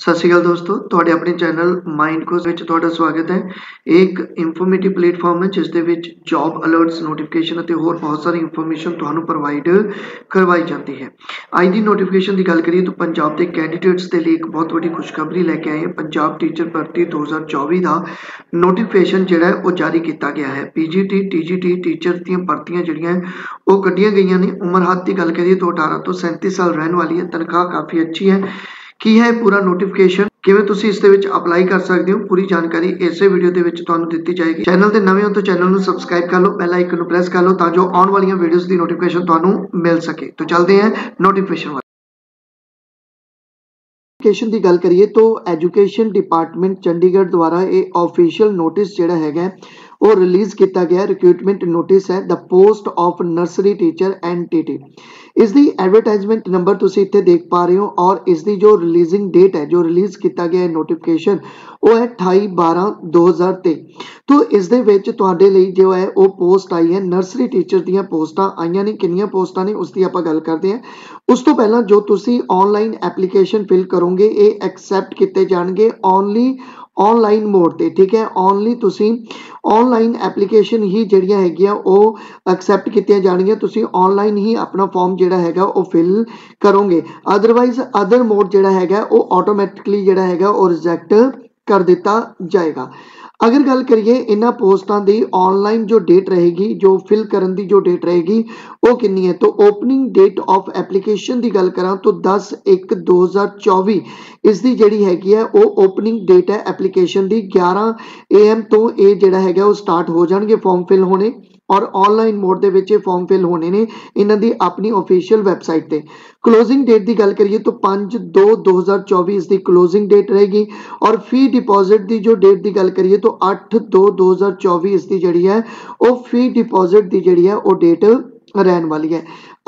ਸਤਿ ਸ਼੍ਰੀ ਅਕਾਲ ਦੋਸਤੋ, ਤੁਹਾਡੇ ਆਪਣੇ ਚੈਨਲ ਮਾਈਂਡ ਕੋਸ ਵਿੱਚ ਤੁਹਾਡਾ ਸਵਾਗਤ ਹੈ। ਇਹ ਇੱਕ ਇਨਫੋਰਮੇਟਿਵ ਪਲੇਟਫਾਰਮ ਹੈ, ਜਿਸ ਦੇ ਵਿੱਚ ਜੌਬ ਅਲਰਟਸ ਨੋਟੀਫਿਕੇਸ਼ਨ ਅਤੇ ਹੋਰ ਬਹੁਤ ਸਾਰੀ ਇਨਫੋਰਮੇਸ਼ਨ ਤੁਹਾਨੂੰ ਪ੍ਰੋਵਾਈਡ ਕਰਵਾਈ ਜਾਂਦੀ ਹੈ। ਅੱਜ ਦੀ ਨੋਟੀਫਿਕੇਸ਼ਨ ਦੀ ਗੱਲ ਕਰੀਏ ਤਾਂ ਪੰਜਾਬ ਦੇ ਕੈਂਡੀਡੇਟਸ ਦੇ ਲਈ ਇੱਕ ਬਹੁਤ ਵੱਡੀ ਖੁਸ਼ਖਬਰੀ ਲੈ ਕੇ ਆਏ ਹਾਂ। ਪੰਜਾਬ ਟੀਚਰ ਭਰਤੀ 2024 ਦਾ ਨੋਟੀਫਿਕੇਸ਼ਨ ਜਿਹੜਾ ਉਹ ਜਾਰੀ ਕੀਤਾ ਗਿਆ ਹੈ। ਪੀਜੀਟੀ ਟੀਜੀਟੀ ਟੀਚਰ ਦੀਆਂ ਭਰਤੀਆਂ ਜਿਹੜੀਆਂ ਉਹ ਕੱਢੀਆਂ ਗਈਆਂ ਨੇ। ਉਮਰ ਹੱਦ ਦੀ ਗੱਲ ਕਰੀਏ ਤਾਂ 18 ਤੋਂ 37 ਸਾਲ ਰਹਿਣ ਵਾਲੀ ਹੈ। ਤਨਖਾਹ ਕਾਫੀ ਅੱਛੀ ਹੈ। ਕੀ ਹੈ ਪੂਰਾ ਨੋਟੀਫਿਕੇਸ਼ਨ ਕਿਵੇਂ ਤੁਸੀਂ ਇਸ ਦੇ ਵਿੱਚ ਅਪਲਾਈ ਕਰ ਸਕਦੇ ਹੋ? ਪੂਰੀ ਜਾਣਕਾਰੀ ਇਸੇ ਵੀਡੀਓ ਦੇ ਵਿੱਚ ਤੁਹਾਨੂੰ ਦਿੱਤੀ ਜਾਏਗੀ। ਚੈਨਲ ਤੇ ਨਵੇਂ ਹੋ ਤਾਂ ਚੈਨਲ ਨੂੰ ਸਬਸਕ੍ਰਾਈਬ ਕਰ ਲਓ ਬੈਲ ਆਈਕਨ ਨੂੰ ਪ੍ਰੈਸ ਕਰ ਲਓ ਤਾਂ ਜੋ ਆਉਣ ਵਾਲੀਆਂ ਵੀਡੀਓਜ਼ ਦੀ ਨੋਟੀਫਿਕੇਸ਼ਨ ਤੁਹਾਨੂੰ ਮਿਲ ਸਕੇ। ਤਾਂ ਚਲਦੇ ਹਾਂ ਨੋਟੀਫਿਕੇਸ਼ਨ ਐਜੂਕੇਸ਼ਨ ਦੀ ਗੱਲ ਕਰੀਏ ਤਾਂ ਐਜੂਕੇਸ਼ਨ ਡਿਪਾਰਟਮੈਂਟ ਚੰਡੀਗੜ੍ਹ ਦੁਆਰਾ ਇਹ ਆਫੀਸ਼ੀਅਲ ਨੋਟਿਸ ਜਿਹੜਾ ਹੈਗਾ ਉਹ ਰਿਲੀਜ਼ ਕੀਤਾ ਗਿਆ ਰਿਕਰੂਟਮੈਂਟ ਨੋਟਿਸ ਹੈ the post of nursery teacher NTT ਇਸ ਦੀ ਐਡਵਰਟਾਈਜ਼ਮੈਂਟ ਨੰਬਰ ਤੁਸੀਂ ਇੱਥੇ ਦੇਖ ਪਾ ਰਹੇ ਹੋ ਔਰ ਇਸ ਦੀ ਜੋ ਰਿਲੀਜ਼ਿੰਗ ਡੇਟ ਹੈ, ਜੋ ਰਿਲੀਜ਼ ਕੀਤਾ ਗਿਆ ਹੈ ਨੋਟੀਫਿਕੇਸ਼ਨ ਉਹ ਹੈ 28 12 2023 ਤੋਂ ਇਸ ਦੇ ਵਿੱਚ ਤੁਹਾਡੇ ਲਈ ਜੋ ਹੈ ਉਹ ਪੋਸਟ ਆਈ ਹੈ, ਨਰਸਰੀ ਟੀਚਰ ਦੀਆਂ ਪੋਸਟਾਂ। ਆਈਆਂ ਨੇ ਕਿੰਨੀਆਂ ਪੋਸਟਾਂ ਨੇ, ਉਸ ਦੀ ਆਪਾਂ ਗੱਲ ਕਰਦੇ ਹਾਂ। ਉਸ ਤੋਂ ਪਹਿਲਾਂ ਜੋ ਤੁਸੀਂ ਆਨਲਾਈਨ ਐਪਲੀਕੇਸ਼ਨ ਫਿਲ ਕਰੋਗੇ, ਇਹ ਐਕਸੈਪਟ ਕੀਤੇ ਜਾਣਗੇ ਓਨਲੀ ਆਨਲਾਈਨ ਮੋਡ ਤੇ, ਠੀਕ ਹੈ? ਓਨਲੀ ਤੁਸੀਂ ਆਨਲਾਈਨ ਐਪਲੀਕੇਸ਼ਨ ਹੀ ਜਿਹੜੀਆਂ ਹੈਗੀਆਂ, ਉਹ ਐਕਸੈਪਟ ਕੀਤੀਆਂ ਜਾਣਗੀਆਂ। ਤੁਸੀਂ ਆਨਲਾਈਨ ਹੀ ਆਪਣਾ ਫਾਰਮ ਜਿਹੜਾ ਹੈਗਾ, ਉਹ ਫਿਲ ਕਰੋਗੇ। ਅਦਰਵਾਈਜ਼ ਅਦਰ ਮੋਡ ਜਿਹੜਾ ਹੈਗਾ, ਉਹ ਆਟੋਮੈਟਿਕਲੀ ਜਿਹੜਾ ਹੈਗਾ, ਉਹ ਰਿਜੈਕਟ ਕਰ ਦਿੱਤਾ ਜਾਏਗਾ। ਅਗਰ ਗੱਲ ਕਰੀਏ ਇਹਨਾਂ ਪੋਸਟਾਂ ਦੀ ਆਨਲਾਈਨ ਜੋ ਡੇਟ ਰਹੇਗੀ, ਜੋ ਫਿਲ ਕਰਨ ਦੀ ਜੋ ਡੇਟ ਰਹੇਗੀ, ਉਹ ਕਿੰਨੀ ਹੈ? ਤਾਂ ਓਪਨਿੰਗ ਡੇਟ ਆਫ ਐਪਲੀਕੇਸ਼ਨ ਦੀ ਗੱਲ ਕਰਾਂ ਤਾਂ 10 1 2024 ਇਸ ਦੀ ਜਿਹੜੀ ਹੈਗੀ ਹੈ, ਉਹ ਓਪਨਿੰਗ ਡੇਟ ਹੈ ਐਪਲੀਕੇਸ਼ਨ ਦੀ। 11 AM ਤੋਂ ਇਹ ਜਿਹੜਾ ਹੈਗਾ ਉਹ ਸਟਾਰਟ ਹੋ ਜਾਣਗੇ ਫਾਰਮ ਫਿਲ ਹੋਣੇ। ਔਰ ਆਨਲਾਈਨ ਮੋਡ ਦੇ ਵਿੱਚ ਇਹ ਫਾਰਮ ਫਿਲ ਹੋਣੇ ਨੇ ਇਹਨਾਂ ਦੀ ਆਪਣੀ ਅਫੀਸ਼ੀਅਲ ਵੈਬਸਾਈਟ ਤੇ। ਕਲੋਜ਼ਿੰਗ ਡੇਟ ਦੀ ਗੱਲ ਕਰੀਏ ਤਾਂ 5 2 2024 ਇਸ ਦੀ ਕਲੋਜ਼ਿੰਗ ਡੇਟ ਰਹੇਗੀ ਔਰ ਫੀ ਡਿਪੋਜ਼ਿਟ ਦੀ ਜੋ ਡੇਟ ਦੀ ਗੱਲ ਕਰੀਏ ਤਾਂ 8 2 2024 ਇਸ ਦੀ ਜਿਹੜੀ ਹੈ ਉਹ ਫੀ ਡਿਪੋਜ਼ਿਟ ਦੀ ਜਿਹੜੀ ਹੈ ਉਹ ਡੇਟ ਰਹਿਣ ਵਾਲੀ ਹੈ।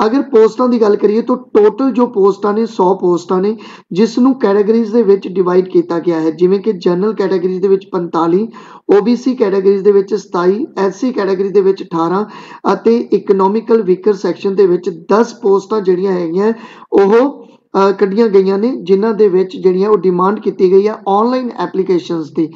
ਅਗਰ ਪੋਸਟਾਂ ਦੀ ਗੱਲ ਕਰੀਏ ਤਾਂ ਟੋਟਲ ਜੋ ਪੋਸਟਾਂ ਨੇ 100 ਪੋਸਟਾਂ ਨੇ ਜਿਸ ਨੂੰ ਕੈਟਾਗਰੀਜ਼ ਦੇ ਵਿੱਚ ਡਿਵਾਈਡ ਕੀਤਾ ਗਿਆ ਹੈ। ਜਿਵੇਂ ਕਿ ਜਨਰਲ ਕੈਟਾਗਰੀਜ਼ ਦੇ ਵਿੱਚ 45 OBC ਕੈਟਾਗਰੀਜ਼ ਦੇ ਵਿੱਚ 27 SC ਕੈਟਾਗਰੀ ਦੇ ਵਿੱਚ 18 ਅਤੇ ਇਕਨੋਮਿਕਲ ਵੀਕਰ ਸੈਕਸ਼ਨ ਦੇ ਵਿੱਚ 10 ਪੋਸਟਾਂ ਜਿਹੜੀਆਂ ਹੈਗੀਆਂ, ਉਹ ਕੱਢੀਆਂ ਗਈਆਂ ਨੇ, ਜਿਨ੍ਹਾਂ ਦੇ ਵਿੱਚ ਜਿਹੜੀਆਂ ਉਹ ਡਿਮਾਂਡ ਕੀਤੀ ਗਈ ਹੈ ਆਨਲਾਈਨ ਐਪਲੀਕੇਸ਼ਨਸ ਦੀ।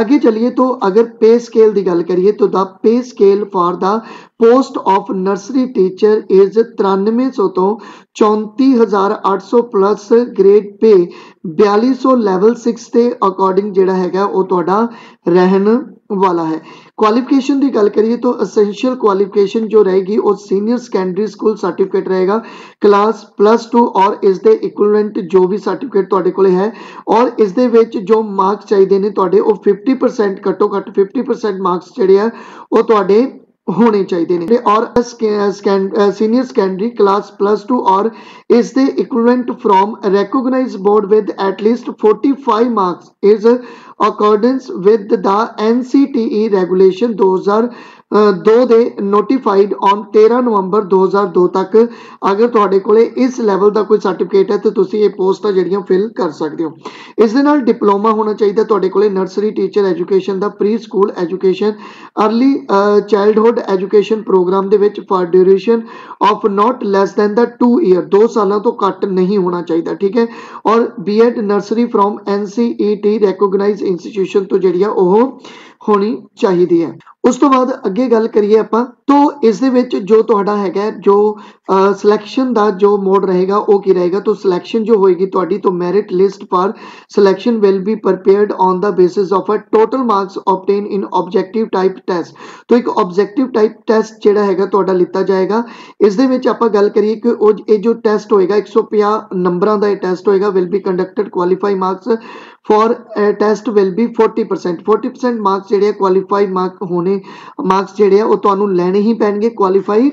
ਅੱਗੇ ਚਲਿਏ ਤਾਂ ਅਗਰ ਪੇ ਸਕੇਲ ਦੀ ਗੱਲ ਕਰੀਏ ਤਾਂ the pay scale for the post of nursery teacher is 9300 ਤੋਂ 34800 ਪਲੱਸ ਗ੍ਰੇਡ ਪੇ 4200 ਲੈਵਲ 6 ਦੇ ਅਕੋਰਡਿੰਗ ਜਿਹੜਾ ਹੈਗਾ ਉਹ ਤੁਹਾਡਾ ਰਹਿਣ ਵਾਲਾ ਹੈ। ਕੁਆਲੀਫਿਕੇਸ਼ਨ ਦੀ ਗੱਲ ਕਰੀਏ ਤਾਂ ਐਸੈਂਸ਼ੀਅਲ ਕੁਆਲੀਫਿਕੇਸ਼ਨ ਜੋ ਰਹੇਗੀ ਉਹ ਸੀਨੀਅਰ ਸੈਕੰਡਰੀ ਸਕੂਲ ਸਰਟੀਫਿਕੇਟ ਰਹੇਗਾ ਕਲਾਸ ਪਲੱਸ 2 ਔਰ ਇਸ ਦੇ ਇਕੁਇਵਲੈਂਟ ਜੋ ਵੀ ਸਰਟੀਫਿਕੇਟ ਤੁਹਾਡੇ ਕੋਲੇ ਹੈ ਔਰ ਇਸ ਦੇ ਵਿੱਚ ਜੋ ਮਾਰਕਸ ਚਾਹੀਦੇ ਨੇ ਤੁਹਾਡੇ ਉਹ 50% ਘੱਟੋ ਘੱਟ 50% ਮਾਰਕਸ ਜਿਹੜੇ ਆ ਉਹ ਤੁਹਾਡੇ ਹੋਣੇ ਚਾਹੀਦੇ ਨੇ ਔਰ ਸੀਨੀਅਰ ਸੈਕੰਡਰੀ ਕਲਾਸ ਪਲੱਸ 2 ਔਰ ਇਸ ਦੇ equivalent from recognised board with at least 45 marks is accordance with the NCTE regulation 2000 ਦੋ ਦੇ ਨੋਟੀਫਾਈਡ ਔਨ 13 ਨਵੰਬਰ 2002 ਤੱਕ। ਅਗਰ ਤੁਹਾਡੇ ਕੋਲੇ ਇਸ ਲੈਵਲ ਦਾ ਕੋਈ ਸਰਟੀਫਿਕੇਟ ਹੈ, ਤਾਂ ਤੁਸੀਂ ਇਹ ਪੋਸਟਾਂ ਜਿਹੜੀਆਂ ਫਿਲ ਕਰ ਸਕਦੇ ਹੋ। ਇਸ ਦੇ ਨਾਲ ਡਿਪਲੋਮਾ ਹੋਣਾ ਚਾਹੀਦਾ ਤੁਹਾਡੇ ਕੋਲੇ ਨਰਸਰੀ ਟੀਚਰ ਐਜੂਕੇਸ਼ਨ ਦਾ pre school education early childhood education programme ਦੇ ਵਿੱਚ for duration of not less than the 2 year 2 ਸਾਲਾਂ ਤੋਂ ਘੱਟ ਨਹੀਂ ਹੋਣਾ ਚਾਹੀਦਾ, ਠੀਕ ਹੈ? ਔਰ BEd nursery from NCET recognised institution ਤੋਂ ਜਿਹੜੀ ਆ ਉਹ ਹੋਣੀ ਚਾਹੀਦੀ ਹੈ। ਉਸ ਤੋਂ ਬਾਅਦ ਅੱਗੇ ਗੱਲ ਕਰੀਏ ਆਪਾਂ, ਤੋਂ ਇਸ ਦੇ ਵਿੱਚ ਜੋ ਤੁਹਾਡਾ ਹੈਗਾ, ਜੋ ਸਿਲੈਕਸ਼ਨ ਦਾ ਜੋ ਮੋਡ ਰਹੇਗਾ, ਉਹ ਕੀ ਰਹੇਗਾ? ਤੋਂ ਸਿਲੈਕਸ਼ਨ ਜੋ ਹੋਏਗੀ ਤੁਹਾਡੀ, ਤੋਂ merit list for selection will be prepared on the basis of a total marks obtain in objective type test ਤੋਂ ਇੱਕ ਆਬਜੈਕਟਿਵ ਟਾਈਪ ਟੈਸਟ ਜਿਹੜਾ ਹੈਗਾ ਤੁਹਾਡਾ ਲਿੱਤਾ ਜਾਏਗਾ। ਇਸ ਦੇ ਵਿੱਚ ਆਪਾਂ ਗੱਲ ਕਰੀਏ ਕਿ ਉਹ, ਇਹ ਜੋ ਟੈਸਟ ਹੋਏਗਾ 150 ਨੰਬਰਾਂ ਦਾ ਇਹ ਟੈਸਟ ਹੋਏਗਾ will be conducted qualify marks for test will be 40% 40% marks ਜਿਹੜੇ ਆ ਕੁਆਲੀਫਾਈ ਮਾਰਕ ਹੋਣੇ ਮਾਰਕਸ ਜਿਹੜੇ ਆ, ਉਹ ਤੁਹਾਨੂੰ ਲੈਣੇ ਹੀ ਪੈਣਗੇ ਕੁਆਲੀਫਾਈ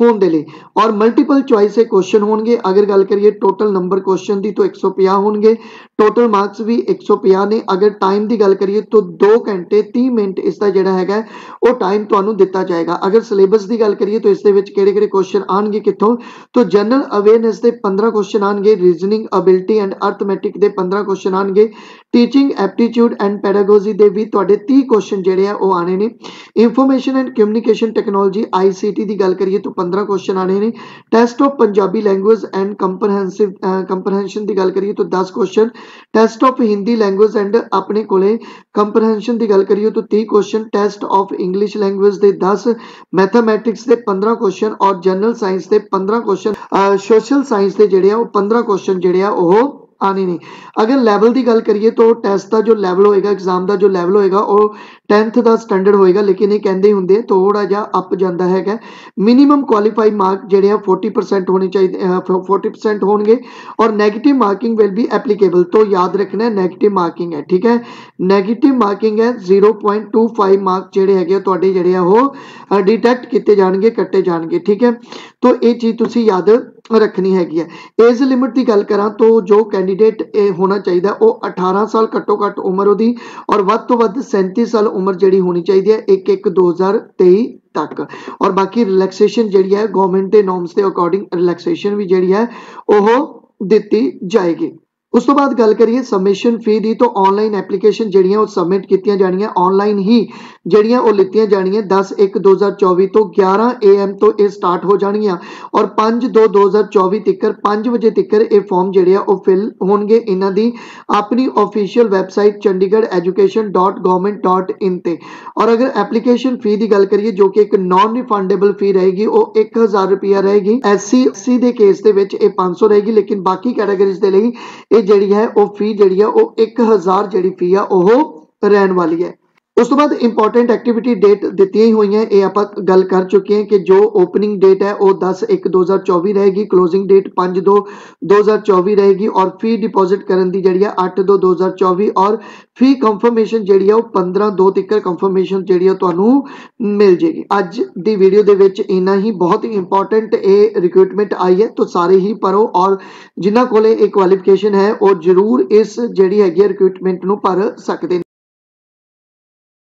ਹੋਣ ਦੇ ਲਈ। ਔਰ ਮਲਟੀਪਲ ਚੁਆਇਸ ਇਹ ਕੁਐਸਚਨ ਹੋਣਗੇ। ਅਗਰ ਗੱਲ ਕਰੀਏ ਟੋਟਲ ਨੰਬਰ ਕੁਐਸਚਨ ਦੀ, ਤਾਂ 150 ਹੋਣਗੇ। ਟੋਟਲ ਮਾਰਕਸ ਵੀ 150 ਨੇ। ਅਗਰ ਟਾਈਮ ਦੀ ਗੱਲ ਕਰੀਏ, ਤਾਂ 2 ਘੰਟੇ 30 ਮਿੰਟ ਇਸ ਦਾ ਜਿਹੜਾ ਹੈਗਾ, ਉਹ ਟਾਈਮ ਤੁਹਾਨੂੰ ਦਿੱਤਾ ਜਾਏਗਾ। ਅਗਰ ਸਿਲੇਬਸ ਦੀ ਗੱਲ ਕਰੀਏ, ਤਾਂ ਇਸ ਦੇ ਵਿੱਚ ਕਿਹੜੇ ਕਿਹੜੇ ਕੁਐਸਚਨ ਆਣਗੇ ਕਿੱਥੋਂ? ਤਾਂ ਜਨਰਲ ਅਵੇਅਰਨੈਸ ਦੇ 15 ਕੁਐਸਚਨ ਆਣਗੇ ਰੀਜ਼ਨਿੰਗ ਅਬਿਲਿਟੀ ਐਂਡ ਅਰਥਮੈਟਿਕ ਦੇ 15 ਕੁਐਸਚਨ ਆਣਗੇ ਟੀਚਿੰਗ ਐਪਟੀਟਿਊਡ ਐਂਡ ਪੈਡਾਗੋਜੀ ਦੇ ਵੀ ਤੁਹਾਡੇ 30 ਕੁਐਸਚਨ ਜਿਹੜੇ ਆ ਉਹ ਆਣੇ ਨੇ। Information and communication technology ICT ਦੀ ਗੱਲ ਕਰੀਏ ਤਾਂ 15 ਕੁਐਸਚਨ ਆਣੇ ਨੇ। Test of Punjabi language and comprehensive comprehension ਦੀ ਗੱਲ ਕਰੀਏ ਤਾਂ 10 question test of Hindi language and ਆਪਣੇ ਕੋਲੇ ਕੰਪਰੈਂਸ਼ਨ ਦੀ ਗੱਲ ਕਰੀਏ ਤਾਂ 30 question test of English language ਦੇ 10 ਮੈਥਮੈਟਿਕਸ ਦੇ 15 ਕੁਐਸਚਨ ਔਰ ਜਨਰਲ ਸਾਇੰਸ ਦੇ 15 ਕੁਐਸਚਨ ਸੋਸ਼ਲ ਸਾਇੰਸ ਦੇ ਜਿਹੜੇ ਆ ਉਹ 15 ਕੁਐਸਚਨ ਜਿਹੜੇ ਆ ਉਹ हाँ, आने नहीं अगर लैवल की गल करिए तो टैसट का जो लैवल होएगा एग्ज़ाम का जो लैवल होएगा, वो टैंथ का स्टैंडर्ड होएगा, लेकिन ये कहें होंगे थोड़ा जहा अप जाता है मिनीम क्वालीफाई मार्क जोड़े आ फोर्टी परसेंट होने चाहिए फोर्टी परसेंट हो गए और नैगेटिव मार्किंग विल भी एप्लीकेबल तो याद रखना नैगेटिव मार्किंग है, ठीक है? नैगेटिव मार्किंग है zero point two five mark जोड़े है तो जोड़े आ किए जाएँगे कट्टे जाएँगे ठीक है? तो ये चीज़ तुम याद ਰੱਖਣੀ ਹੈਗੀ ਹੈ ਏਜ ਲਿਮਿਟ ਦੀ ਗੱਲ ਕਰਾਂ ਤਾਂ ਜੋ ਕੈਂਡੀਡੇਟ ਇਹ ਹੋਣਾ ਚਾਹੀਦਾ, ਉਹ 18 ਸਾਲ ਘੱਟੋ ਘੱਟ ਉਮਰ ਉਹਦੀ ਔਰ ਵੱਧ ਤੋਂ ਵੱਧ 37 ਸਾਲ ਉਮਰ ਜਿਹੜੀ ਹੋਣੀ ਚਾਹੀਦੀ ਹੈ 1 1 2023 ਤੱਕ। ਔਰ ਬਾਕੀ ਰਿਲੈਕਸੇਸ਼ਨ ਜਿਹੜੀ ਹੈ ਗਵਰਨਮੈਂਟ ਦੇ ਨੋਰਮਸ ਦੇ ਅਕੋਰਡਿੰਗ ਰਿਲੈਕਸੇਸ਼ਨ ਵੀ ਜਿਹੜੀ ਹੈ ਉਹ ਦਿੱਤੀ ਜਾਏਗੀ। ਉਸ ਤੋਂ ਬਾਅਦ ਗੱਲ ਕਰੀਏ ਸਬਮਿਸ਼ਨ ਫੀ ਦੀ, ਤਾਂ ਆਨਲਾਈਨ ਐਪਲੀਕੇਸ਼ਨ ਜਿਹੜੀਆਂ ਉਹ ਸਬਮਿਟ ਕੀਤੀਆਂ ਜਾਣੀਆਂ ਆਨਲਾਈਨ ਹੀ ਜਿਹੜੀਆਂ ਉਹ ਲਿੱਤੀਆਂ ਜਾਣੀਆਂ 10 1 2024 ਤੋਂ 11 AM ਤੋਂ ਇਹ ਸਟਾਰਟ ਹੋ ਜਾਣਗੀਆਂ ਔਰ 5 2 2024 ਤੱਕ 5 ਵਜੇ ਤੱਕ ਇਹ ਫਾਰਮ ਜਿਹੜੇ ਆ ਉਹ ਫਿਲ ਹੋਣਗੇ ਇਹਨਾਂ ਦੀ ਆਪਣੀ ਅਫੀਸ਼ੀਅਲ ਵੈਬਸਾਈਟ chandigarheducation.government.in ਤੇ। ਔਰ ਅਗਰ ਐਪਲੀਕੇਸ਼ਨ ਫੀ ਦੀ ਗੱਲ ਕਰੀਏ ਜੋ ਕਿ ਇੱਕ ਨਾਨ ਰਿਫੰਡੇਬਲ ਫੀ ਰਹੇਗੀ, ਉਹ 1000 ਰੁਪਿਆ ਰਹੇਗੀ। ਐਸਸੀ ਸੀ ਦੇ ਕੇਸ ਦੇ ਵਿੱਚ ਇਹ 500 ਰਹੇਗੀ, ਲੇਕਿਨ ਬਾਕੀ ਕੈਟਾਗਰੀਜ਼ ਦੇ ਲਈ ਇਹ ਜਿਹੜੀ ਹੈ, ਉਹ ਫੀ ਜਿਹੜੀ ਹੈ ਉਹ 1000 ਜਿਹੜੀ ਫੀ ਆ, ਉਹ ਰਹਿਣ ਵਾਲੀ ਹੈ। ਉਸ ਤੋਂ ਬਾਅਦ ਇੰਪੋਰਟੈਂਟ ਐਕਟੀਵਿਟੀ ਡੇਟ ਦਿੱਤੀਆਂ ਹੀ ਹੋਈਆਂ, ਇਹ ਆਪਾਂ ਗੱਲ ਕਰ ਚੁੱਕੇ ਹਾਂ ਕਿ ਜੋ ਓਪਨਿੰਗ ਡੇਟ ਹੈ, ਉਹ 10 1 2024 ਰਹੇਗੀ ਕਲੋਜ਼ਿੰਗ ਡੇਟ 5 2 2024 ਰਹੇਗੀ ਔਰ ਫੀ ਡਿਪੋਜ਼ਿਟ ਕਰਨ ਦੀ ਜਿਹੜੀ ਹੈ 8 2 2024 ਔਰ ਫੀ ਕਨਫਰਮੇਸ਼ਨ ਜਿਹੜੀ ਹੈ ਉਹ 15 2 ਤੱਕ ਕਨਫਰਮੇਸ਼ਨ ਜਿਹੜੀ ਹੈ ਤੁਹਾਨੂੰ ਮਿਲ ਜੇਗੀ। ਅੱਜ ਦੀ ਵੀਡੀਓ ਦੇ ਵਿੱਚ ਇਨਾ ਹੀ, ਬਹੁਤ ਹੀ ਇੰਪੋਰਟੈਂਟ ਇਹ ਰਿਕਰੂਟਮੈਂਟ ਆਈ ਹੈ, ਤਾਂ ਸਾਰੇ ਹੀ ਪਰੋ ਔਰ ਜਿਨ੍ਹਾਂ ਕੋਲੇ ਇਹ ਕੁਆਲੀਫਿਕੇਸ਼ਨ ਹੈ, ਉਹ ਜ਼ਰੂਰ ਇਸ ਜਿਹੜੀ ਹੈਗੀ ਰਿਕਰੂਟਮੈਂਟ ਨੂੰ ਭਰ ਸਕਦੇ ਨੇ।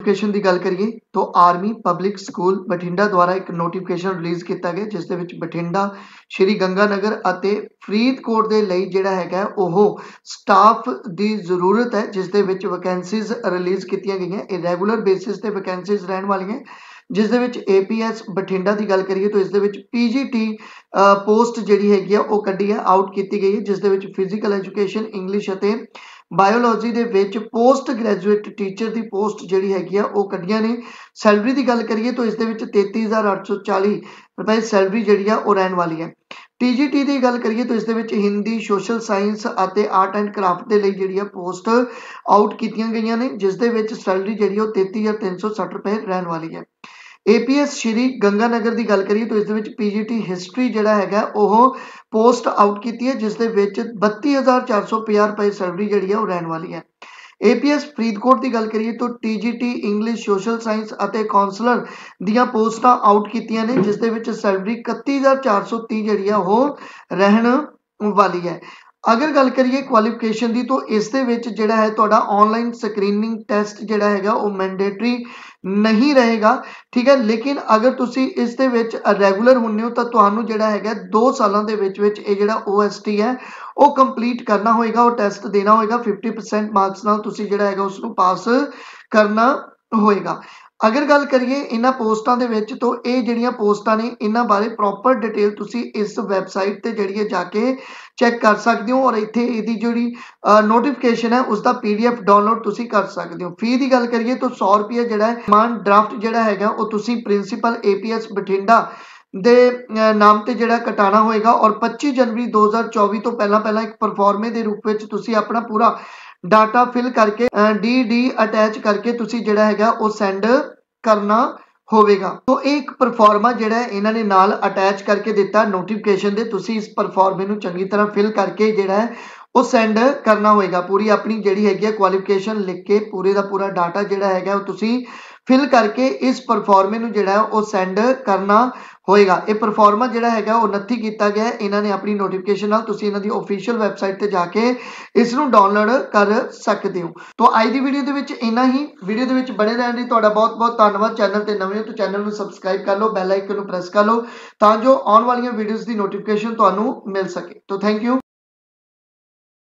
ਨੋਟੀਫਿਕੇਸ਼ਨ ਦੀ ਗੱਲ ਕਰੀਏ ਤਾਂ ਆਰਮੀ ਪਬਲਿਕ ਸਕੂਲ ਬਠਿੰਡਾ ਦੁਆਰਾ ਇੱਕ ਨੋਟੀਫਿਕੇਸ਼ਨ ਰਿਲੀਜ਼ ਕੀਤਾ ਗਿਆ, ਜਿਸ ਦੇ ਵਿੱਚ ਬਠਿੰਡਾ, ਸ਼੍ਰੀ ਗੰਗਾ ਨਗਰ ਅਤੇ ਫਰੀਦਕੋਟ ਦੇ ਲਈ ਜਿਹੜਾ ਹੈਗਾ ਉਹ ਸਟਾਫ ਦੀ ਜ਼ਰੂਰਤ ਹੈ, ਜਿਸ ਦੇ ਵਿੱਚ ਵੈਕੈਂਸੀਜ਼ ਰਿਲੀਜ਼ ਕੀਤੀਆਂ ਗਈਆਂ, ਇਹ ਰੈਗੂਲਰ ਬੇਸਿਸ ਤੇ ਵੈਕੈਂਸੀਜ਼ ਰਹਿਣ ਵਾਲੀਆਂ, ਜਿਸ ਦੇ ਵਿੱਚ APS ਬਠਿੰਡਾ ਦੀ ਗੱਲ ਕਰੀਏ ਤਾਂ ਇਸ ਦੇ ਵਿੱਚ PGT ਪੋਸਟ ਜਿਹੜੀ ਹੈਗੀ ਆ, ਉਹ ਕੱਢੀ ਹੈ ਆਊਟ ਕੀਤੀ ਗਈ ਹੈ, ਜਿਸ ਦੇ ਵਿੱਚ ਫਿਜ਼ੀਕਲ ਐਜੂਕੇਸ਼ਨ ਇੰਗਲਿਸ਼ ਅਤੇ ਬਾਇਓਲੋਜੀ ਦੇ ਵਿੱਚ ਪੋਸਟ ਗ੍ਰੈਜੂਏਟ ਟੀਚਰ ਦੀ ਪੋਸਟ ਜਿਹੜੀ ਹੈਗੀ ਆ, ਉਹ ਕੱਢੀਆਂ ਨੇ। ਸੈਲਰੀ ਦੀ ਗੱਲ ਕਰੀਏ ਤਾਂ ਇਸ ਦੇ ਵਿੱਚ 33840 ਰੁਪਏ ਸੈਲਰੀ ਜਿਹੜੀ ਆ, ਉਹ ਰਹਿਣ ਵਾਲੀ ਹੈ। ਟੀਜੀਟੀ ਦੀ ਗੱਲ ਕਰੀਏ ਤਾਂ ਇਸ ਦੇ ਵਿੱਚ ਹਿੰਦੀ ਸੋਸ਼ਲ ਸਾਇੰਸ ਅਤੇ ਆਰਟ ਐਂਡ ਕਰਾਫਟ ਦੇ ਲਈ ਜਿਹੜੀ ਆ ਪੋਸਟ ਆਊਟ ਕੀਤੀਆਂ ਗਈਆਂ ਨੇ, ਜਿਸ ਦੇ ਵਿੱਚ ਸੈਲਰੀ ਜਿਹੜੀ ਉਹ 33360 ਰੁਪਏ ਰਹਿਣ ਵਾਲੀ ਹੈ। APS ਸ਼੍ਰੀ ਗੰਗਾਨਗਰ ਦੀ ਗੱਲ ਕਰੀਏ ਤਾਂ ਇਸ ਦੇ ਵਿੱਚ PGT ਹਿਸਟਰੀ ਜਿਹੜਾ ਹੈਗਾ, ਉਹ ਪੋਸਟ ਆਊਟ ਕੀਤੀ ਹੈ, ਜਿਸ ਦੇ ਵਿੱਚ 32450 ਰੁਪਏ ਸੈਲਰੀ ਜਿਹੜੀ ਹੈ ਉਹ ਰਹਿਣ ਵਾਲੀ ਹੈ। APS ਫਰੀਦਕੋਟ ਦੀ ਗੱਲ ਕਰੀਏ ਤਾਂ TGT ਇੰਗਲਿਸ਼ ਸੋਸ਼ਲ ਸਾਇੰਸ ਅਤੇ ਕਾਉਂਸਲਰ ਦੀਆਂ ਪੋਸਟਾਂ ਆਊਟ ਕੀਤੀਆਂ ਨੇ, ਜਿਸ ਦੇ ਵਿੱਚ ਸੈਲਰੀ 31430 ਜਿਹੜੀ ਆ ਉਹ ਰਹਿਣ ਵਾਲੀ ਹੈ। ਅਗਰ ਗੱਲ ਕਰੀਏ ਕੁਆਲੀਫਿਕੇਸ਼ਨ ਦੀ, ਤਾਂ ਇਸ ਦੇ ਵਿੱਚ ਜਿਹੜਾ ਹੈ ਤੁਹਾਡਾ ਆਨਲਾਈਨ ਸਕਰੀਨਿੰਗ ਟੈਸਟ ਜਿਹੜਾ ਹੈਗਾ, ਉਹ ਮੈਂਡੇਟਰੀ ਨਹੀਂ ਰਹੇਗਾ, ਠੀਕ ਹੈ? ਲੇਕਿਨ ਅਗਰ ਤੁਸੀਂ ਇਸ ਦੇ ਵਿੱਚ ਰੈਗੂਲਰ ਹੁੰਨੇ ਹੋ, ਤਾਂ ਤੁਹਾਨੂੰ ਜਿਹੜਾ ਹੈਗਾ 2 ਸਾਲਾਂ ਦੇ ਵਿੱਚ ਵਿੱਚ ਇਹ ਜਿਹੜਾ OST ਹੈ, ਉਹ ਕੰਪਲੀਟ ਕਰਨਾ ਹੋਏਗਾ, ਉਹ ਟੈਸਟ ਦੇਣਾ ਹੋਏਗਾ 50% ਮਾਰਕਸ ਨਾਲ ਤੁਸੀਂ ਜਿਹੜਾ ਹੈਗਾ ਉਸ ਨੂੰ ਪਾਸ ਕਰਨਾ ਹੋਏਗਾ। ਅਗਰ ਗੱਲ ਕਰੀਏ ਇਹਨਾਂ ਪੋਸਟਾਂ ਦੇ ਵਿੱਚ, ਤੋਂ ਇਹ ਜਿਹੜੀਆਂ ਪੋਸਟਾਂ ਨੇ, ਇਹਨਾਂ ਬਾਰੇ ਪ੍ਰੋਪਰ ਡਿਟੇਲ ਤੁਸੀਂ ਇਸ ਵੈਬਸਾਈਟ ਤੇ ਜਿਹੜੀ ਹੈ ਜਾ ਕੇ ਚੈੱਕ ਕਰ ਸਕਦੇ ਹੋ ਔਰ ਇੱਥੇ ਇਹਦੀ ਜਿਹੜੀ ਨੋਟੀਫਿਕੇਸ਼ਨ ਹੈ ਉਸ ਦਾ ਪੀਡੀਐਫ ਡਾਊਨਲੋਡ ਤੁਸੀਂ ਕਰ ਸਕਦੇ ਹੋ। ਫੀ ਦੀ ਗੱਲ ਕਰੀਏ ਤਾਂ 100 ਰੁਪਏ ਜਿਹੜਾ ਹੈ ਮਾਨ ਡਰਾਫਟ ਜਿਹੜਾ ਹੈਗਾ, ਉਹ ਤੁਸੀਂ ਪ੍ਰਿੰਸੀਪਲ ਏਪੀਐਸ ਬਠਿੰਡਾ ਦੇ ਨਾਮ ਤੇ ਜਿਹੜਾ ਕਟਾਣਾ ਹੋਏਗਾ ਔਰ 25 ਜਨਵਰੀ 2024 ਤੋਂ ਪਹਿਲਾਂ ਪਹਿਲਾਂ ਇੱਕ ਪਰਫਾਰਮੇ ਦੇ ਰੂਪ ਵਿੱਚ ਤੁਸੀਂ ਆਪਣਾ ਪੂਰਾ ਡਾਟਾ ਫਿਲ ਕਰਕੇ ਡੀ ਡੀ ਅਟੈਚ ਕਰਕੇ ਤੁਸੀਂ ਜਿਹੜਾ ਹੈਗਾ ਉਹ ਸੈਂਡ ਕਰਨਾ ਹੋਵੇਗਾ। ਤੋਂ ਇਹ ਇੱਕ ਪਰਫਾਰਮਾ ਜਿਹੜਾ ਇਹਨਾਂ ਨੇ ਨਾਲ ਅਟੈਚ ਕਰਕੇ ਦਿੱਤਾ ਨੋਟੀਫਿਕੇਸ਼ਨ ਦੇ। ਤੁਸੀਂ ਇਸ ਪਰਫਾਰਮੇ ਨੂੰ ਚੰਗੀ ਤਰ੍ਹਾਂ ਫਿਲ ਕਰਕੇ ਜਿਹੜਾ ਹੈ, ਉਹ ਸੈਂਡ ਕਰਨਾ ਹੋਏਗਾ ਪੂਰੀ ਆਪਣੀ ਜਿਹੜੀ ਹੈਗੀ ਹੈ ਕੁਆਲੀਫਿਕੇਸ਼ਨ ਲਿਖ ਕੇ, ਪੂਰੇ ਦਾ ਪੂਰਾ ਡਾਟਾ ਜਿਹੜਾ ਹੈਗਾ ਉਹ ਤੁਸੀਂ ਫਿਲ ਕਰਕੇ ਇਸ ਪਰਫਾਰਮੇ ਨੂੰ ਜਿਹੜਾ ਉਹ ਸੈਂਡ ਕਰਨਾ ਹੋਏਗਾ। ਇਹ ਪਰਫਾਰਮਾ ਜਿਹੜਾ ਹੈਗਾ ਉਹ ਨੱਥੀ ਕੀਤਾ ਗਿਆ ਇਹਨਾਂ ਨੇ ਆਪਣੀ ਨੋਟੀਫਿਕੇਸ਼ਨ ਨਾਲ ਤੁਸੀਂ ਇਹਨਾਂ ਦੀ ਅਫੀਸ਼ੀਅਲ ਵੈਬਸਾਈਟ ਤੇ ਜਾ ਕੇ ਇਸ ਨੂੰ ਡਾਊਨਲੋਡ ਕਰ ਸਕਦੇ ਹੋ। ਤਾਂ ਅੱਜ ਦੀ ਵੀਡੀਓ ਦੇ ਵਿੱਚ ਇੰਨਾ ਹੀ। ਵੀਡੀਓ ਦੇ ਵਿੱਚ ਬਣੇ ਰਹਿਣ ਲਈ ਤੁਹਾਡਾ ਬਹੁਤ ਬਹੁਤ ਧੰਨਵਾਦ। ਚੈਨਲ ਤੇ ਨਵੇਂ ਹੋ ਤਾਂ ਚੈਨਲ ਨੂੰ ਸਬਸਕ੍ਰਾਈਬ ਕਰ ਲਓ ਬੈਲ ਆਈਕਨ ਨੂੰ ਪ੍ਰੈਸ ਕਰ ਲਓ, ਤਾਂ ਜੋ ਆਉਣ ਵਾਲੀਆਂ ਵੀਡੀਓਜ਼ ਦੀ ਨੋਟੀਫਿਕੇਸ਼ਨ ਤੁਹਾਨੂੰ ਮਿਲ ਸਕੇ। ਤੋਂ ਥੈਂਕ ਯੂ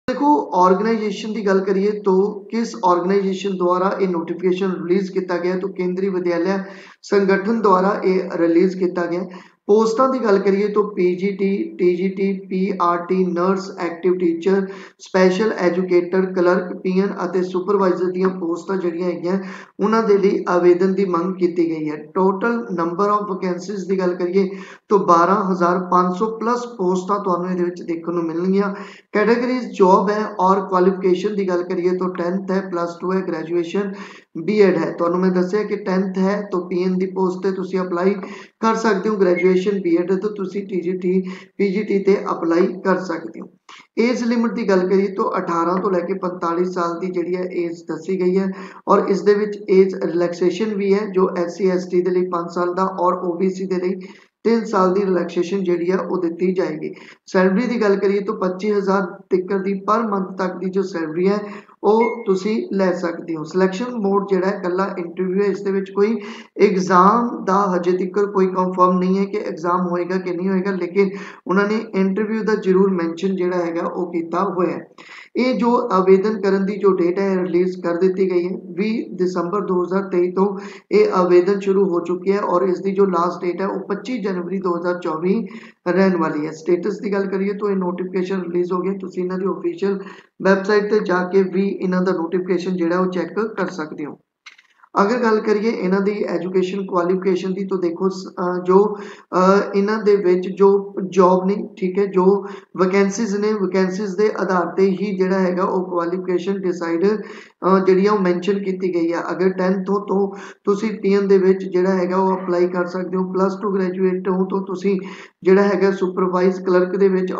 ਦੇਖੋ ਆਰਗੇਨਾਈਜੇਸ਼ਨ ਦੀ ਗੱਲ ਕਰੀਏ ਤੋਂ ਕਿਸ ਆਰਗੇਨਾਈਜੇਸ਼ਨ ਦੁਆਰਾ ਇਹ ਨੋਟੀਫਿਕੇਸ਼ਨ ਰਿਲੀਜ਼ ਕੀਤਾ ਗਿਆ, ਤਾਂ ਕੇਂਦਰੀ ਵਿਦਿਆਲਿਆ ਸੰਗਠਨ ਦੁਆਰਾ ਇਹ ਰਿਲੀਜ਼ ਕੀਤਾ ਗਿਆ। ਪੋਸਟਾਂ ਦੀ ਗੱਲ ਕਰੀਏ ਤਾਂ PGT TGT PRT nurse active teacher special educator clerk PN ਅਤੇ ਸੁਪਰਵਾਈਜ਼ਰ ਦੀਆਂ ਪੋਸਟਾਂ ਜਿਹੜੀਆਂ ਹੈਗੀਆਂ, ਉਹਨਾਂ ਦੇ ਲਈ ਆਵੇਦਨ ਦੀ ਮੰਗ ਕੀਤੀ ਗਈ ਹੈ। ਟੋਟਲ ਨੰਬਰ ਆਫ ਵੈਕੈਂਸੀਜ਼ ਦੀ ਗੱਲ ਕਰੀਏ ਤਾਂ 12500 ਪਲੱਸ ਪੋਸਟਾਂ ਤੁਹਾਨੂੰ ਇਹਦੇ ਵਿੱਚ ਦੇਖਣ ਨੂੰ ਮਿਲਣਗੀਆਂ। ਕੈਟਾਗਰੀਜ਼ ਜੌਬ ਹੈ ਔਰ ਕੁਆਲੀਫਿਕੇਸ਼ਨ ਦੀ ਗੱਲ ਕਰੀਏ ਤਾਂ 10th ਹੈ ਪਲੱਸ 2 ਹੈ ਗ੍ਰੈਜੂਏਸ਼ਨ ਬੀਐਡ ਹੈ। ਤੁਹਾਨੂੰ ਮੈਂ ਦੱਸਿਆ ਕਿ 10th ਹੈ ਤਾਂ ਪੀਐਨ ਦੀ ਪੋਸਟ ਤੇ ਤੁਸੀਂ ਅਪਲਾਈ ਕਰ ਸਕਦੇ ਹੋ। ਗ੍ਰੈਜੂਏਸ਼ਨ ਬੀਐਡ ਤੋਂ ਤੁਸੀਂ ਟੀਜੀਟੀ ਪੀਜੀਟੀ ਤੇ ਅਪਲਾਈ ਕਰ ਸਕਦੇ ਹੋ। ਏਜ ਲਿਮਿਟ ਦੀ ਗੱਲ ਕਰੀਏ ਤਾਂ 18 ਤੋਂ ਲੈ ਕੇ 45 ਸਾਲ ਦੀ ਜਿਹੜੀ ਹੈ ਏਜ ਦੱਸੀ ਗਈ ਹੈ ਔਰ ਇਸ ਦੇ ਵਿੱਚ ਏਜ ਰਿਲੈਕਸੇਸ਼ਨ ਵੀ ਹੈ ਜੋ ਐਸਸੀ ਐਸਟੀ ਦੇ ਲਈ 5 ਸਾਲ ਦਾ ਔਰ ਓਬੀਸੀ ਦੇ ਲਈ 3 ਸਾਲ ਦੀ ਰਿਲੈਕਸੇਸ਼ਨ ਜਿਹੜੀ ਹੈ ਉਹ ਦਿੱਤੀ ਜਾਏਗੀ। ਸੈਲਰੀ ਦੀ ਗੱਲ ਕਰੀਏ ਤਾਂ 25000 ਤੱਕ ਦੀ ਪਰ ਮੰਥ ਤੱਕ ਦੀ ਜੋ ਸੈਲਰੀ ਹੈ ਉਹ ਤੁਸੀਂ ਲੈ ਸਕਦੇ ਹੋ। ਸਿਲੈਕਸ਼ਨ ਮੋਡ ਜਿਹੜਾ ਹੈ ਕੱਲਾ ਇੰਟਰਵਿਊ ਹੈ, ਇਸ ਦੇ ਵਿੱਚ ਕੋਈ ਐਗਜ਼ਾਮ ਦਾ ਹਜੇ ਤੱਕ ਕੋਈ ਕੰਫਰਮ ਨਹੀਂ ਹੈ ਕਿ ਐਗਜ਼ਾਮ ਹੋਏਗਾ ਕਿ ਨਹੀਂ ਹੋਏਗਾ, ਲੇਕਿਨ ਉਹਨਾਂ ਨੇ ਇੰਟਰਵਿਊ ਦਾ ਜ਼ਰੂਰ ਮੈਂਸ਼ਨ ਜਿਹੜਾ ਹੈਗਾ, ਉਹ ਕੀਤਾ ਹੋਇਆ ਹੈ। ਇਹ ਜੋ ਆਵੇਦਨ ਕਰਨ ਦੀ ਜੋ ਡੇਟ ਹੈ ਰਿਲੀਜ਼ ਕਰ ਦਿੱਤੀ ਗਈ ਹੈ। 20 ਦਸੰਬਰ 2023 ਤੋਂ ਇਹ ਆਵੇਦਨ ਸ਼ੁਰੂ ਹੋ ਚੁੱਕੀ ਹੈ ਔਰ ਇਸ ਦੀ ਜੋ ਲਾਸਟ ਡੇਟ ਹੈ, ਉਹ 25 ਜਨਵਰੀ 2024 ਰਹਿਣ ਵਾਲੀ ਹੈ। ਸਟੇਟਸ ਦੀ ਗੱਲ ਕਰੀਏ ਤਾਂ ਇਹ ਨੋਟੀਫਿਕੇਸ਼ਨ ਰਿਲੀਜ਼ ਹੋ ਗਿਆ। ਤੁਸੀਂ ਇਹਨਾਂ ਦੀ ਅਫੀਸ਼ੀਅਲ ਵੈਬਸਾਈਟ ਤੇ ਜਾ ਕੇ ਵੀ ਇਹਨਾਂ ਦਾ ਨੋਟੀਫਿਕੇਸ਼ਨ ਜਿਹੜਾ ਉਹ ਚੈੱਕ ਕਰ ਸਕਦੇ ਹੋ। ਅਗਰ ਗੱਲ ਕਰੀਏ ਇਹਨਾਂ ਦੀ ਐਜੂਕੇਸ਼ਨ ਕੁਆਲੀਫਿਕੇਸ਼ਨ ਦੀ, ਤਾਂ ਦੇਖੋ ਜੋ ਇਹਨਾਂ ਦੇ ਵਿੱਚ ਜੋ ਜੌਬ ਨਹੀਂ ਠੀਕ ਹੈ, ਜੋ ਵੈਕੈਂਸੀਜ਼ ਨੇ ਵੈਕੈਂਸੀਜ਼ ਦੇ ਆਧਾਰ ਤੇ ਹੀ ਜਿਹੜਾ ਹੈਗਾ ਉਹ ਕੁਆਲੀਫਿਕੇਸ਼ਨ ਡਿਸਾਈਡ ਜਿਹੜੀ ਆ ਉਹ ਮੈਂਸ਼ਨ ਕੀਤੀ ਗਈ ਆ। ਅਗਰ 10th ਤੋਂ ਤੋਂ ਤੁਸੀਂ ਪੀਐਨ ਦੇ ਵਿੱਚ ਜਿਹੜਾ ਹੈਗਾ ਉਹ ਅਪਲਾਈ ਕਰ ਸਕਦੇ ਹੋ ਪਲੱਸ 2 ਗ੍ਰੈਜੂਏਟ ਹੋ, ਤੋਂ ਤੁਸੀਂ ਜਿਹੜਾ ਹੈਗਾ ਸੁਪਰਵਾਈਜ਼ ਕਲਰਕ ਦੇ ਵਿੱਚ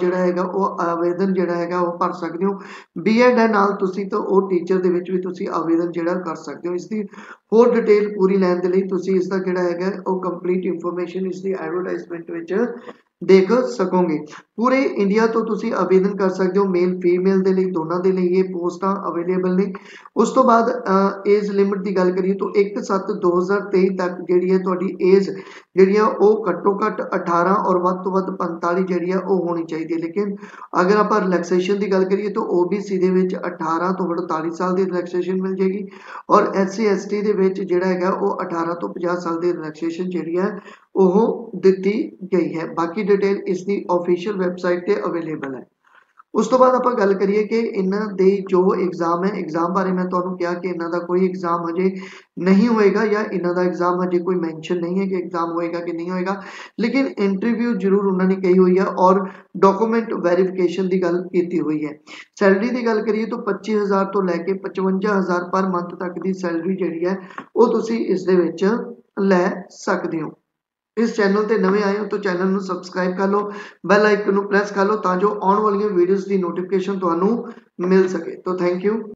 ਜਿਹੜਾ ਹੈਗਾ ਉਹ ਆਵੇਦਨ ਜਿਹੜਾ ਹੈਗਾ ਉਹ ਭਰ ਸਕਦੇ ਹੋ। ਬੀਐਡ ਹੈ ਨਾਲ ਤੁਸੀਂ ਤਾਂ ਉਹ ਟੀਚਰ ਦੇ ਵਿੱਚ ਵੀ ਤੁਸੀਂ ਆਵੇਦਨ ਜਿਹੜਾ ਕਰ ਸਕਦੇ ਹੋ। ਇਸ ਦੀ ਹੋਰ ਡਿਟੇਲ ਪੂਰੀ ਲੈਣ ਦੇ ਲਈ ਤੁਸੀਂ ਇਸ ਦਾ ਜਿਹੜਾ ਹੈਗਾ ਉਹ ਕੰਪਲੀਟ ਇਨਫੋਰਮੇਸ਼ਨ ਇਸ ਦੀ ਐਡਵਰਟਾਈਜ਼ਮੈਂਟ ਵਿੱਚ ਦੇਖ ਸਕੋਗੇ। ਪੂਰੇ ਇੰਡੀਆ ਤੋਂ ਤੁਸੀਂ ਆਵੇਦਨ ਕਰ ਸਕਦੇ ਹੋ ਮੇਲ ਫੀਮੇਲ ਦੇ ਲਈ, ਦੋਨਾਂ ਦੇ ਲਈ ਇਹ ਪੋਸਟਾਂ ਅਵੇਲੇਬਲ ਨੇ। ਉਸ ਤੋਂ ਬਾਅਦ ਏਜ ਲਿਮਿਟ ਦੀ ਗੱਲ ਕਰੀਏ ਤਾਂ 1/7/2023 ਤੱਕ ਜਿਹੜੀ ਹੈ ਤੁਹਾਡੀ ਏਜ ਜਿਹੜੀ ਆ, ਉਹ ਘੱਟੋ ਘੱਟ 18 ਔਰ ਵੱਧ ਤੋਂ ਵੱਧ 45 ਜਿਹੜੀ ਆ, ਉਹ ਹੋਣੀ ਚਾਹੀਦੀ ਹੈ। ਲੇਕਿਨ ਅਗਰ ਆਪਾਂ ਰਿਲੈਕਸੇਸ਼ਨ ਦੀ ਗੱਲ ਕਰੀਏ ਤਾਂ OBC ਦੇ ਵਿੱਚ 18 ਤੋਂ 48 ਸਾਲ ਦੀ ਰਿਲੈਕਸੇਸ਼ਨ ਮਿਲ ਜਾਏਗੀ ਔਰ SC ST ਦੇ ਵਿੱਚ ਜਿਹੜਾ ਹੈਗਾ, ਉਹ 18 ਤੋਂ 50 ਸਾਲ ਦੀ ਰਿਲੈਕਸੇਸ਼ਨ ਜਿਹੜੀ ਹੈ ਉਹ ਦਿੱਤੀ ਗਈ ਹੈ। ਬਾਕੀ ਡਿਟੇਲ ਇਸ ਦੀ ਅਫੀਸ਼ੀਅਲ ਵੈਬਸਾਈਟ ਤੇ ਅਵੇਲੇਬਲ ਹੈ। ਉਸ ਤੋਂ ਬਾਅਦ ਆਪਾਂ ਗੱਲ ਕਰੀਏ ਕਿ ਇਹਨਾਂ ਦੇ ਜੋ ਐਗਜ਼ਾਮ ਹੈ ਐਗਜ਼ਾਮ ਬਾਰੇ ਮੈਂ ਤੁਹਾਨੂੰ ਕਿਹਾ ਕਿ ਇਹਨਾਂ ਦਾ ਕੋਈ ਐਗਜ਼ਾਮ ਹਜੇ ਨਹੀਂ ਹੋਏਗਾ ਜਾਂ ਇਹਨਾਂ ਦਾ ਐਗਜ਼ਾਮ ਹਜੇ ਕੋਈ ਮੈਂਸ਼ਨ ਨਹੀਂ ਹੈ ਕਿ ਐਗਜ਼ਾਮ ਹੋਏਗਾ ਕਿ ਨਹੀਂ ਹੋਏਗਾ। ਲੇਕਿਨ ਇੰਟਰਵਿਊ ਜ਼ਰੂਰ ਉਹਨਾਂ ਨੇ ਕਹੀ ਹੋਈ ਹੈ ਔਰ ਡਾਕੂਮੈਂਟ ਵੈਰੀਫਿਕੇਸ਼ਨ ਦੀ ਗੱਲ ਕੀਤੀ ਹੋਈ ਹੈ। ਸੈਲਰੀ ਦੀ ਗੱਲ ਕਰੀਏ ਤਾਂ 25000 ਤੋਂ ਲੈ ਕੇ 55000 ਪਰ ਮੰਥ ਤੱਕ ਦੀ ਸੈਲਰੀ ਜਿਹੜੀ ਹੈ, ਉਹ ਤੁਸੀਂ ਇਸ ਦੇ ਵਿੱਚ ਲੈ ਸਕਦੇ ਹੋ। ਇਸ ਚੈਨਲ ਤੇ ਨਵੇਂ ਆਏ ਹੋ ਤਾਂ ਚੈਨਲ ਨੂੰ ਸਬਸਕ੍ਰਾਈਬ ਕਰ ਲਓ ਬੈਲ ਆਈਕਨ ਨੂੰ ਪ੍ਰੈਸ ਕਰ ਲਓ ਤਾਂ ਜੋ ਆਉਣ ਵਾਲੀਆਂ ਵੀਡੀਓਜ਼ ਦੀ ਨੋਟੀਫਿਕੇਸ਼ਨ ਤੁਹਾਨੂੰ ਮਿਲ ਸਕੇ। ਤਾਂ ਥੈਂਕ ਯੂ